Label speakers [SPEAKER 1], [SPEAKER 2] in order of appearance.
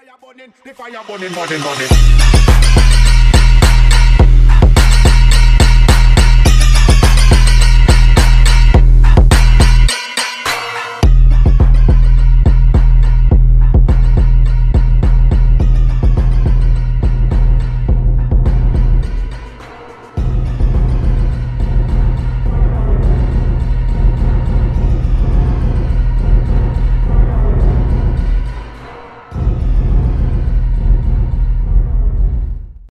[SPEAKER 1] fire burning, the fire burning, burning, burning.